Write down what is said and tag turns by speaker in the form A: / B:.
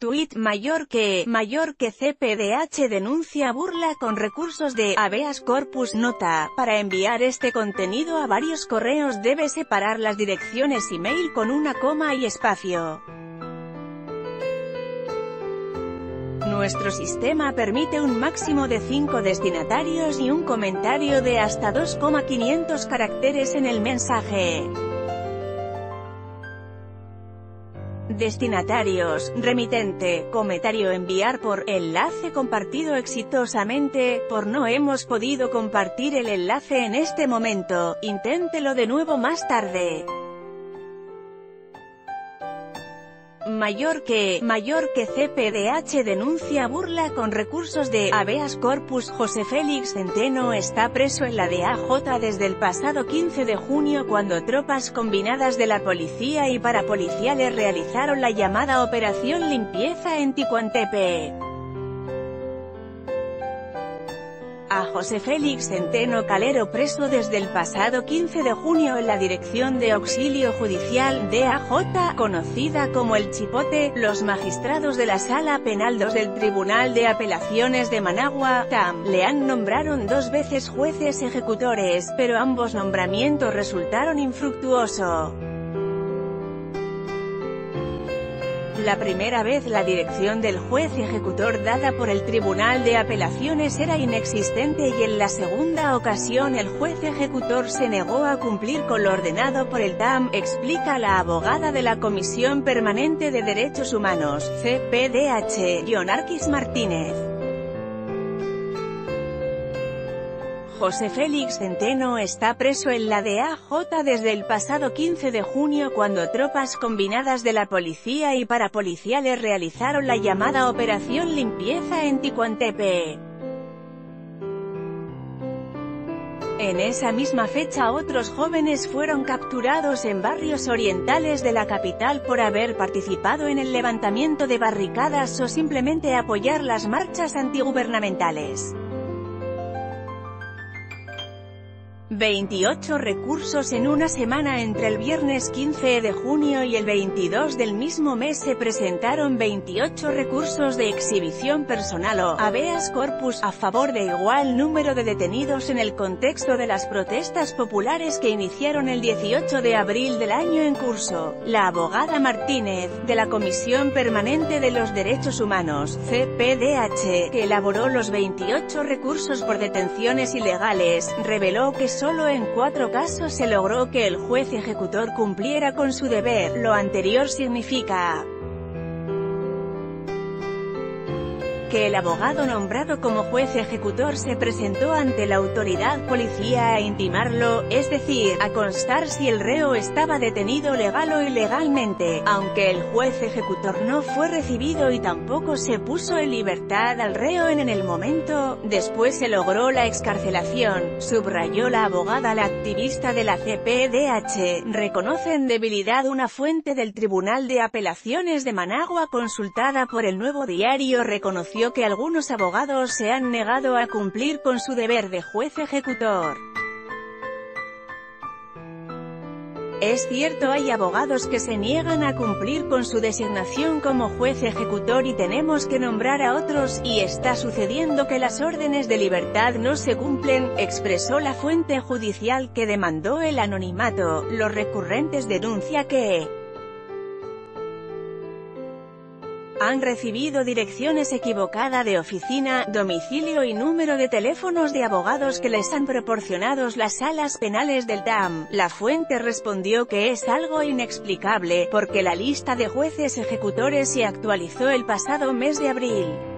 A: Tweet mayor que, mayor que CPDH denuncia burla con recursos de habeas corpus nota. Para enviar este contenido a varios correos debe separar las direcciones email con una coma y espacio. Nuestro sistema permite un máximo de 5 destinatarios y un comentario de hasta 2,500 caracteres en el mensaje. Destinatarios, remitente, comentario enviar por, enlace compartido exitosamente, por no hemos podido compartir el enlace en este momento, inténtelo de nuevo más tarde. Mayor que, mayor que CPDH denuncia burla con recursos de habeas corpus José Félix Centeno está preso en la DAJ desde el pasado 15 de junio cuando tropas combinadas de la policía y parapoliciales realizaron la llamada Operación Limpieza en Ticuantepe. A José Félix Centeno Calero preso desde el pasado 15 de junio en la Dirección de Auxilio Judicial DAJ, conocida como El Chipote, los magistrados de la Sala Penal 2 del Tribunal de Apelaciones de Managua, TAM, le han nombraron dos veces jueces ejecutores, pero ambos nombramientos resultaron infructuosos. La primera vez la dirección del juez ejecutor dada por el Tribunal de Apelaciones era inexistente y en la segunda ocasión el juez ejecutor se negó a cumplir con lo ordenado por el TAM, explica la abogada de la Comisión Permanente de Derechos Humanos, CPDH, Jonarquis Martínez. José Félix Centeno está preso en la DAJ desde el pasado 15 de junio cuando tropas combinadas de la policía y parapoliciales realizaron la llamada Operación Limpieza en Ticuantepe. En esa misma fecha otros jóvenes fueron capturados en barrios orientales de la capital por haber participado en el levantamiento de barricadas o simplemente apoyar las marchas antigubernamentales. 28 recursos en una semana entre el viernes 15 de junio y el 22 del mismo mes se presentaron 28 recursos de exhibición personal o habeas corpus a favor de igual número de detenidos en el contexto de las protestas populares que iniciaron el 18 de abril del año en curso. La abogada Martínez, de la Comisión Permanente de los Derechos Humanos, CPDH, que elaboró los 28 recursos por detenciones ilegales, reveló que Solo en cuatro casos se logró que el juez ejecutor cumpliera con su deber, lo anterior significa que el abogado nombrado como juez ejecutor se presentó ante la autoridad policía a intimarlo, es decir, a constar si el reo estaba detenido legal o ilegalmente, aunque el juez ejecutor no fue recibido y tampoco se puso en libertad al reo en, el momento, después se logró la excarcelación, subrayó la abogada la activista de la CPDH, reconocen debilidad una fuente del Tribunal de Apelaciones de Managua consultada por el Nuevo Diario reconoció que algunos abogados se han negado a cumplir con su deber de juez ejecutor. Es cierto hay abogados que se niegan a cumplir con su designación como juez ejecutor y tenemos que nombrar a otros, y está sucediendo que las órdenes de libertad no se cumplen, expresó la fuente judicial que demandó el anonimato. Los recurrentes denuncia que han recibido direcciones equivocadas de oficina, domicilio y número de teléfonos de abogados que les han proporcionado las salas penales del TAM. La fuente respondió que es algo inexplicable, porque la lista de jueces ejecutores se actualizó el pasado mes de abril.